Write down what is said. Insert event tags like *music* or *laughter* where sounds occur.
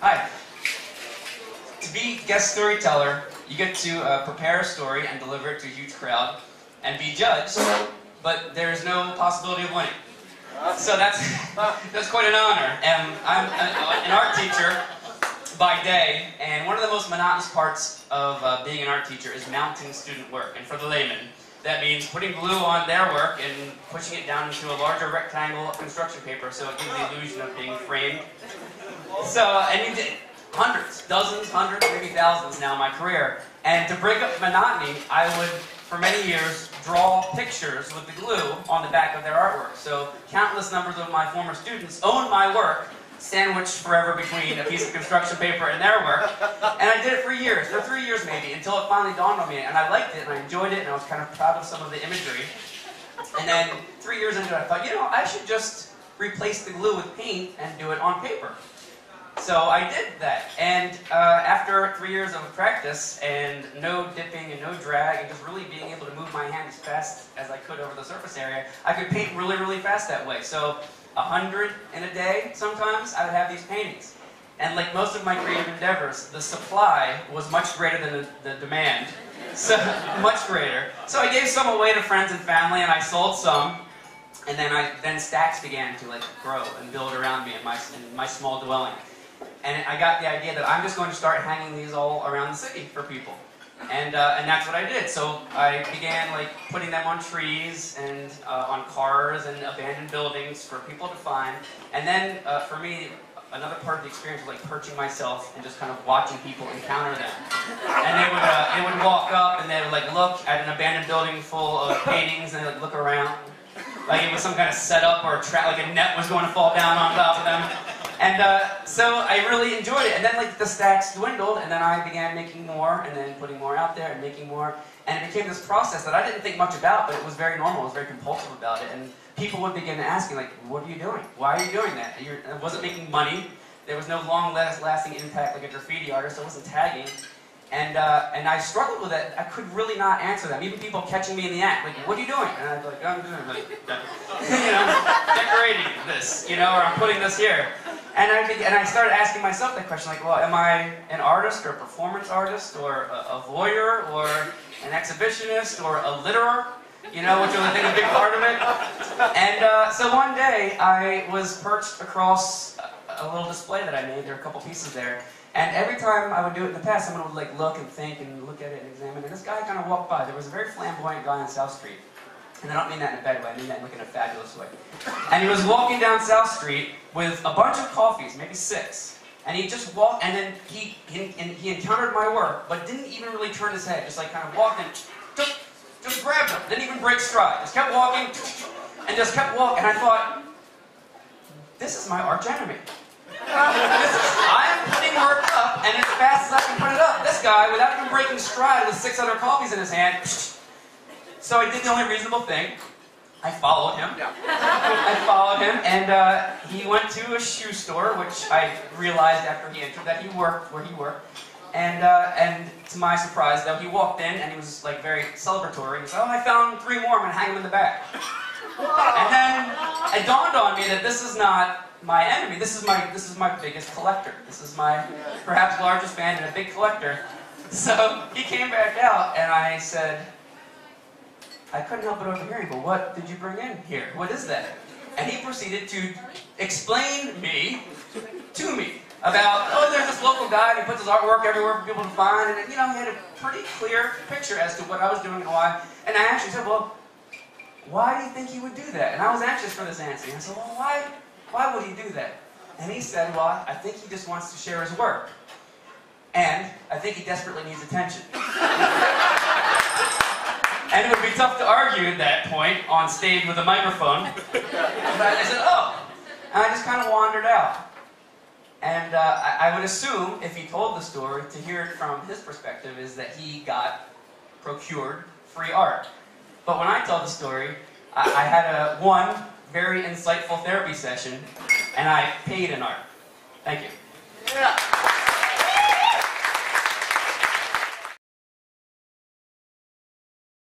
Hi. To be guest storyteller, you get to uh, prepare a story and deliver it to a huge crowd and be judged, but there's no possibility of winning. So that's *laughs* that's quite an honor. And I'm a, an art teacher by day, and one of the most monotonous parts of uh, being an art teacher is mounting student work. And for the layman, that means putting glue on their work and pushing it down into a larger rectangle of construction paper so it gives the illusion of being framed. So, and you did hundreds, dozens, hundreds, maybe thousands now in my career. And to break up monotony, I would, for many years, draw pictures with the glue on the back of their artwork. So countless numbers of my former students own my work sandwiched forever between a piece of construction paper and their work. And I did it for years, for three years maybe, until it finally dawned on me. And I liked it, and I enjoyed it, and I was kind of proud of some of the imagery. And then three years into it, I thought, you know, I should just replace the glue with paint and do it on paper. So I did that. And uh, after three years of practice and no dipping and no drag and just really being able to move my hand as fast as I could over the surface area, I could paint really, really fast that way. So a hundred in a day, sometimes, I would have these paintings. And like most of my creative endeavors, the supply was much greater than the, the demand. *laughs* So, much greater. So I gave some away to friends and family, and I sold some. And then I then stacks began to like grow and build around me in my, in my small dwelling. And I got the idea that I'm just going to start hanging these all around the city for people. And, uh, and that's what I did. So I began like putting them on trees and uh, on cars and abandoned buildings for people to find. And then uh, for me, another part of the experience was like perching myself and just kind of watching people encounter them. And they would, uh, they would walk up and they would like look at an abandoned building full of paintings and they'd look around. Like it was some kind of setup or trap, like a net was going to fall down on top of them. And uh, so I really enjoyed it. And then like the stacks dwindled, and then I began making more, and then putting more out there, and making more. And it became this process that I didn't think much about, but it was very normal. I was very compulsive about it. And people would begin asking, like, what are you doing? Why are you doing that? You're, I wasn't making money. There was no long-lasting impact like a graffiti artist. I wasn't tagging. And, uh, and I struggled with it. I could really not answer them. Even people catching me in the act, like, what are you doing? And I'd be like, I'm doing like, *laughs* you know, decorating this, you know, or I'm putting this here. And I, and I started asking myself that question, like, well, am I an artist or a performance artist or a, a voyeur or an exhibitionist or a litterer? You know, which was, I think, a big part of it. And uh, so one day, I was perched across a, little display that I made. There were a couple pieces there. And every time I would do it in the past, someone would like look and think and look at it and examine. it. And this guy kind of walked by. There was a very flamboyant guy on South Street. And I don't mean that in a bad way, I mean that in, like, in a fabulous way. And he was walking down South Street with a bunch of coffees, maybe six. And he just walked, and then he, he, he encountered my work, but didn't even really turn his head, just like kind of and took, just grabbed him, didn't even break stride, just kept walking, and just kept walking. And I thought, this is my arch enemy. I'm putting work up, and as fast as I can put it up, this guy, without even breaking stride with six other coffees in his hand, so I did the only reasonable thing. I followed him. Yeah. I followed him, and uh, he went to a shoe store, which I realized after he entered that he worked where he worked. And uh, and to my surprise, though, he walked in and he was like very celebratory. He said, "Oh, I found three more. I'm gonna hang them in the back." And then it dawned on me that this is not my enemy. This is my this is my biggest collector. This is my perhaps largest fan and a big collector. So he came back out, and I said, I couldn't help but overhearing, but what did you bring in here? What is that? And he proceeded to explain me to me about, oh, there's this local guy and he puts his artwork everywhere for people to find. And, you know, he had a pretty clear picture as to what I was doing and why. And I actually said, well, why do you think he would do that? And I was anxious for this answer. And I said, well, why, why would he do that? And he said, well, I think he just wants to share his work. And I think he desperately needs attention. *laughs* And it would be tough to argue at that point on stage with a microphone. but I said, oh. And I just kind of wandered out. And uh, I, I, would assume, if he told the story, to hear it from his perspective is that he got procured free art. But when I tell the story, I, I had a one very insightful therapy session, and I paid in art. Thank you. Yeah.